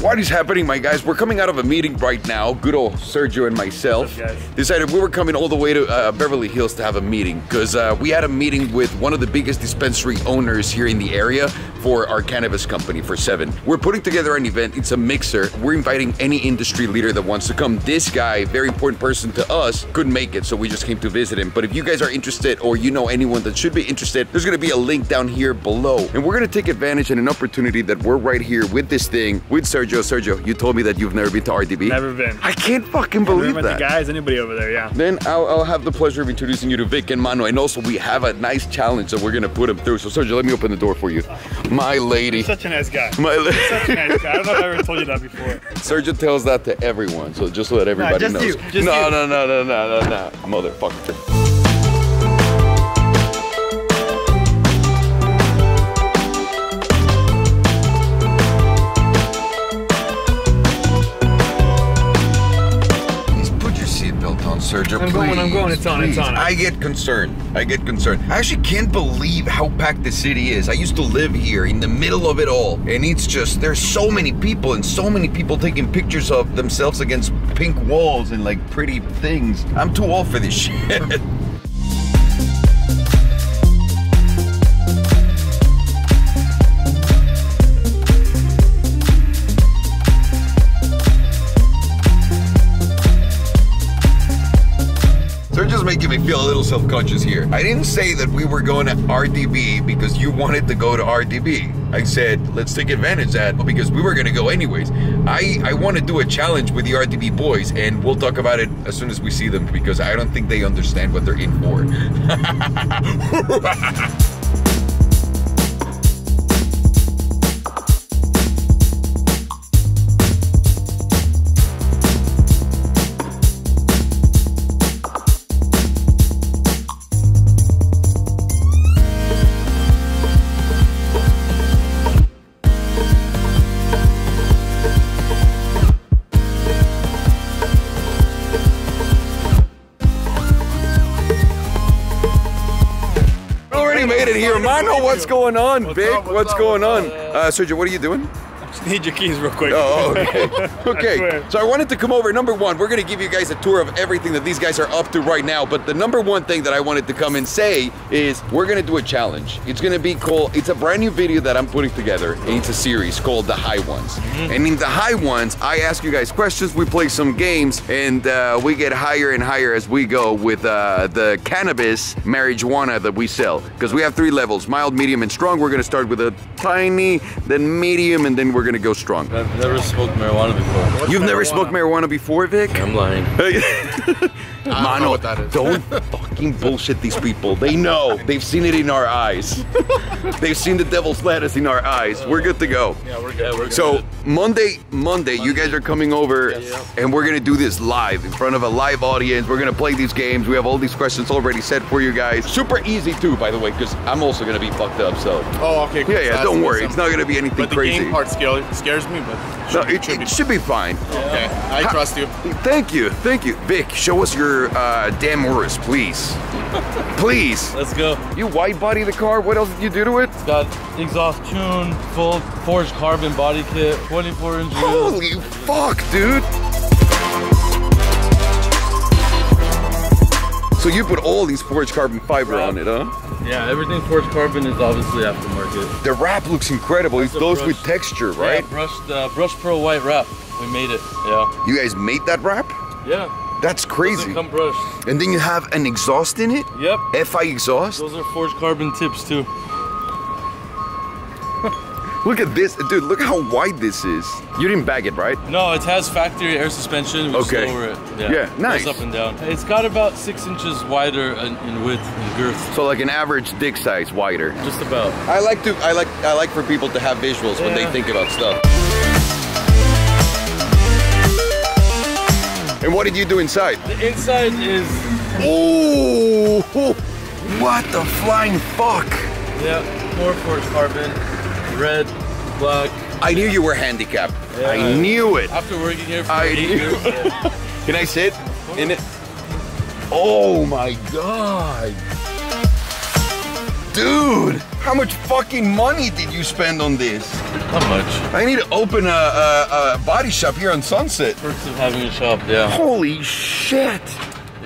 What is happening, my guys? We're coming out of a meeting right now. Good old Sergio and myself up, decided we were coming all the way to uh, Beverly Hills to have a meeting because uh, we had a meeting with one of the biggest dispensary owners here in the area for our cannabis company for Seven. We're putting together an event. It's a mixer. We're inviting any industry leader that wants to come. This guy, very important person to us, couldn't make it, so we just came to visit him. But if you guys are interested or you know anyone that should be interested, there's gonna be a link down here below. And we're gonna take advantage and an opportunity that we're right here with this thing with Sergio. Sergio, you told me that you've never been to RDB. Never been. I can't fucking believe that. the guys, anybody over there, yeah. Then I'll, I'll have the pleasure of introducing you to Vic and Mano. And also, we have a nice challenge that we're gonna put them through. So, Sergio, let me open the door for you. My lady. Such a nice guy. My lady. Such a nice guy. I don't know if I ever told you that before. Sergio tells that to everyone, so just let that everybody just knows. you, just no, you. no, no, no, no, no, no, motherfucker. Sergio. I'm going, I'm going. It's on, it's on. I get concerned. I get concerned. I actually can't believe how packed the city is. I used to live here in the middle of it all, and it's just there's so many people and so many people taking pictures of themselves against pink walls and like pretty things. I'm too old for this shit. Making me feel a little self-conscious here. I didn't say that we were going to RDB because you wanted to go to RDB. I said, let's take advantage of that because we were going to go anyways. I, I want to do a challenge with the RDB boys and we'll talk about it as soon as we see them because I don't think they understand what they're in for. here. Mano, what's going on? Vic, what's what's going on? Uh, Sergio, what are you doing? Just need your keys real quick. Oh, okay. Okay. swear. So I wanted to come over. Number one, we're going to give you guys a tour of everything that these guys are up to right now. But the number one thing that I wanted to come and say is we're going to do a challenge. It's going to be called, it's a brand new video that I'm putting together. And it's a series called The High Ones. Mm-hmm. And in The High Ones, I ask you guys questions, we play some games, and uh, we get higher and higher as we go with uh, the cannabis marijuana that we sell. Because we have three levels mild, medium, and strong. We're going to start with a tiny, then medium, and then we're going to go strong. I've never smoked marijuana before. You've never smoked marijuana before, Vic? I'm lying. Mano, know what that is. don't fucking bullshit these people. They know. They've seen it in our eyes. They've seen the devil's lettuce in our eyes. We're good to go. Yeah, we're Yeah, good. we're So good. Monday, Monday, you guys are coming over, and we're gonna do this live in front of a live audience. We're gonna play these games. We have all these questions already set for you guys. Super easy too, by the way, because I'm also gonna be fucked up. So Oh, okay. cool. yeah, yeah, That's don't worry. It's not gonna be anything But the crazy. game part scare, scares me, but No, should, it, should be should be fine. okay. I trust you. Thank you, thank you, Vic. Show us your uh, damn worst, please, please. Let's go. You widebody the car. What else did you do to it? It's got exhaust tune, full forged carbon body kit, 24 inch. Holy fuck, dude. So you put all these forged carbon fiber on it, huh? Yeah, everything forged carbon is obviously aftermarket. The wrap looks incredible. It's That's those with texture, right? Yeah, brushed, uh, Brush Pro white wrap. We made it. Yeah. You guys made that wrap? Yeah. That's crazy. And then you have an exhaust in it? Yep. FI exhaust? Those are forged carbon tips too. Look at this. Dude, look how wide this is. You didn't bag it, right? No, it has factory air suspension. We Okay. lower it. Yeah, nice. Goes up and down. It's got about six inches wider in, in width and girth. So like an average dick size wider. Just about. I like to I like I like for people to have visuals when they think about stuff. And what did you do inside? The inside is Oh, what the flying fuck! yeah, more forged carbon, red, black. I knew you were handicapped. Yeah. I knew it. After working here for I eight knew- years. yeah. Can I sit in it? Oh my god. Dude, how much fucking money did you spend on this? Not much. I need to open a, a, a body shop here on Sunset. Perks of having a shop, yeah. Holy shit.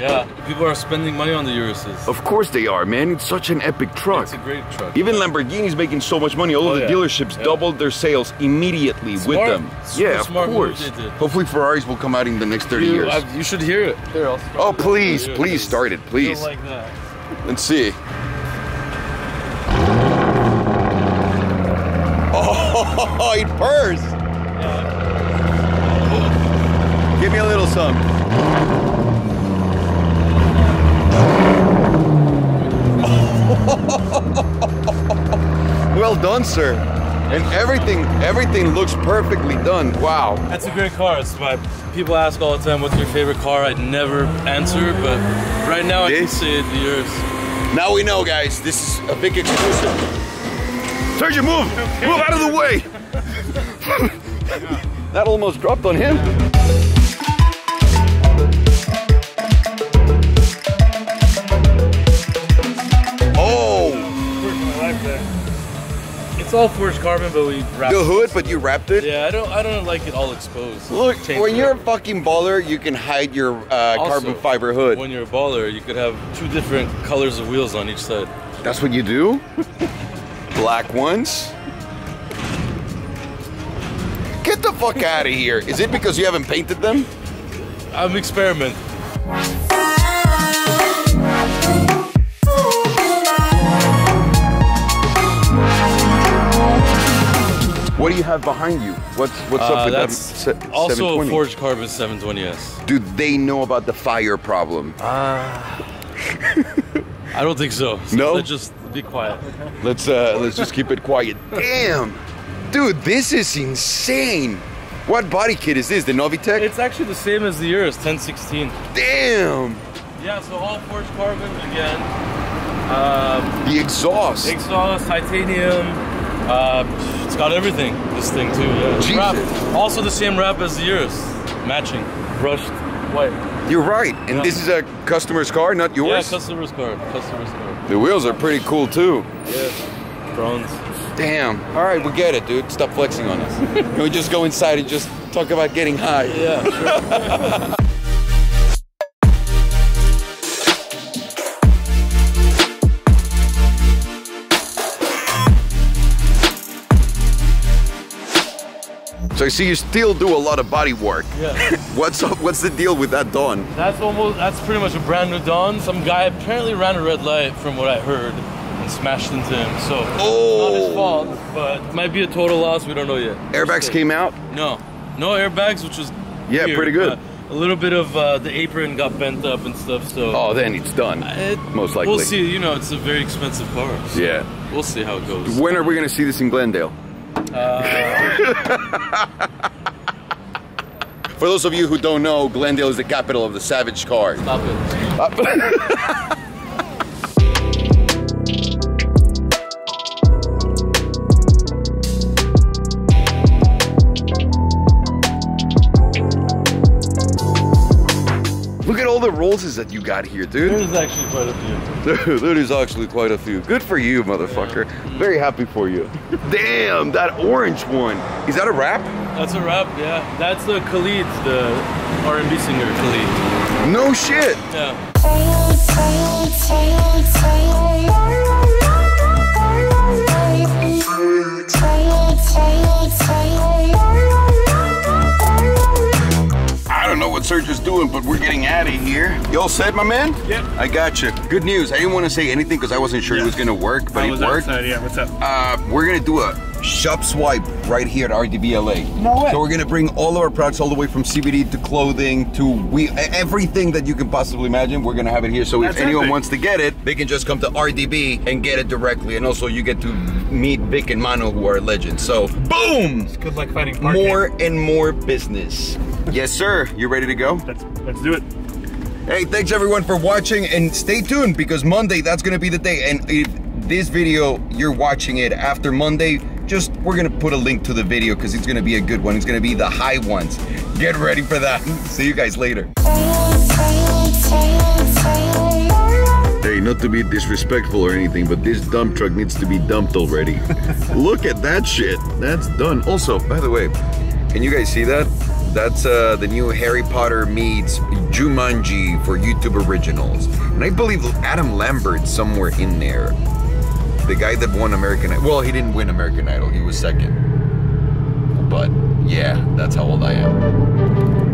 Yeah, people are spending money on the Urus's. Of course they are, man. It's such an epic truck. It's a great truck. Even Lamborghini's making so much money. All Oh, of the yeah. dealerships Yeah. doubled their sales immediately with them. Super yeah, of smart move course. Hopefully Ferraris will come out in the next 30 you, years. I- you should hear it. Here, I'll start oh, it. please, Here please start it, please. like that. Let's see. Oh, it purrs. Give me a little some. Well done, sir. And everything, everything looks perfectly done. Wow. That's a great car. It's my people ask all the time, "What's your favorite car?" I'd never answer, but right now I can say the Urus. Now we know, guys. This is a big exclusive. Sergio, move! Move out of the way! that almost dropped on him. It's all forged carbon, but we wrap. the hood, but you wrapped it. Yeah, I don't. I don't like it all exposed. Look, Change when you're a fucking baller, you can hide your uh, Also, carbon fiber hood. When you're a baller, you could have two different colors of wheels on each side. That's what you do? Black ones? Get the fuck out of here. Is it because you haven't painted them? I'm experiment. What do you have behind you? What's what's Uh, up with that's that? se- also a forged carbon 720s. Do they know about the fire problem? I don't think so. so No? Let's just be quiet. Let's uh let's just keep it quiet. Damn, dude, this is insane. What body kit is this? The Novitec? It's actually the same as the Urus 1016. Damn, Yeah, so all forged carbon again. Um, the exhaust. exhaust, titanium. Uh, it's got everything. This thing too. Yeah. Also the same wrap as yours, matching, brushed white. You're right, and Yeah. this is a customer's car, not yours? Yeah, customer's car. Customer's car. the wheels are pretty cool too. Yeah. Bronze. Damn. All right, we get it, dude. Stop flexing on us. Can we just go inside and just talk about getting high? Yeah. Sure. So I see you still do a lot of body work. yeah. What's up? What's the deal with that Dawn? That's almost. That's pretty much a brand new Dawn. Some guy apparently ran a red light, from what I heard, and smashed into him. So not Oh. his fault, but might be a total loss. We don't know yet. Airbags came out. No, no airbags, which was Yeah, weird. pretty good. A little bit of uh, the apron got bent up and stuff. So Oh, then it's done. it, most likely. we'll see. You know, it's a very expensive car. so Yeah. we'll see how it goes. When are we gonna see this in Glendale? For those of you who don't know, Glendale is the capital of the Savage car. Stop it. at all the Rollses that you got here, dude. There's actually quite a few. that is actually quite a few. Good for you, motherfucker. Very happy for you. Damn, that orange one. Is that a wrap? That's a wrap, Yeah, that's the Khalid, the R&B singer Khalid. No shit. Yeah. I don't know what Sergio's doing, but we're getting out of here. You all set, my man? Yep. I got you. Good news. I didn't want to say anything because I wasn't sure it was gonna work, but I it worked. outside, yeah. What's up? Uh, we're gonna do a shop swipe right here at RDBLA. No way. So we're gonna bring all of our products, all the way from CBD to clothing to we everything that you can possibly imagine. We're gonna have it here. So That's if anyone epic. wants to get it, they can just come to RDB and get it directly. And also, you get to meet Vic and Mano, who are legends. So boom, Good luck finding parking. more and more business. yes, sir. You ready to go? Let's, let's do it. Hey, thanks everyone for watching and stay tuned because Monday, that's gonna be the day. And if this video, you're watching it after Monday, just we're gonna put a link to the video because it's gonna be a good one. It's gonna be the high ones. Get ready for that. See you guys later. Hey, not to be disrespectful or anything, but this dump truck needs to be dumped already. Look at that shit. That's done. Also, by the way, can you guys see that? That's uh, the new Harry Potter meets Jumanji for YouTube originals. And I believe Adam Lambert somewhere in there. The guy that won American Idol. Well, he didn't win American Idol, he was second. But yeah, that's how old I am.